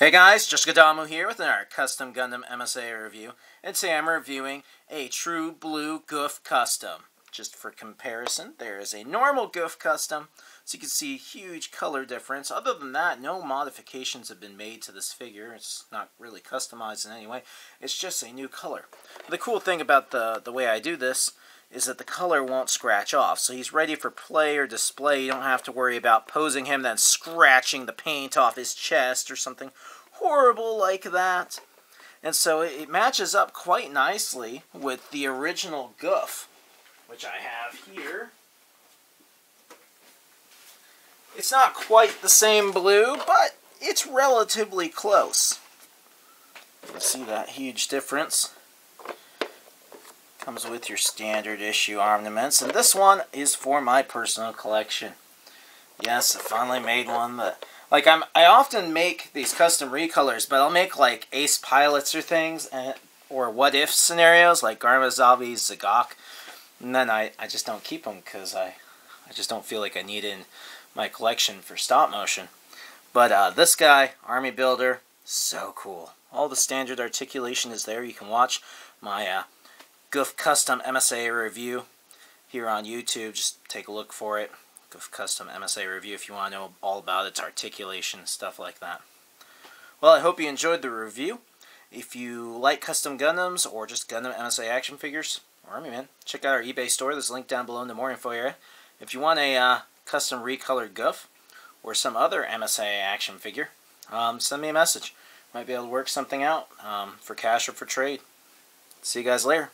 Hey guys, Jessica Damu here with another Custom Gundam MSiA review, and today I'm reviewing a True Blue Gouf Custom. Just for comparison, there is a normal Gouf Custom, so you can see huge color difference. Other than that, no modifications have been made to this figure. It's not really customized in any way. It's just a new color. The cool thing about the, the way I do this is that the color won't scratch off. So he's ready for play or display. You don't have to worry about posing him, then scratching the paint off his chest or something horrible like that. And so it matches up quite nicely with the original Gouf, which I have here. It's not quite the same blue, but it's relatively close. You see that huge difference. Comes with your standard issue armaments, and this one is for my personal collection. Yes, I finally made one that, like I'm, I often make these custom recolors, but I'll make like ace pilots or things, and or what if scenarios like Garmazavi, Z'Gok, and then I, I just don't keep them because I, I just don't feel like I need in my collection for stop motion. But uh, this guy, Army Builder, so cool. All the standard articulation is there. You can watch my uh, Gouf Custom MSiA review here on YouTube. Just take a look for it. Gouf Custom MSiA review if you want to know all about its articulation, stuff like that. Well, I hope you enjoyed the review. If you like custom Gundams or just Gundam MSiA action figures, or Army Man, check out our eBay store. There's a link down below in the more info area. If you want a uh, custom recolored Gouf or some other MSiA action figure, um, send me a message. Might be able to work something out um, for cash or for trade. See you guys later.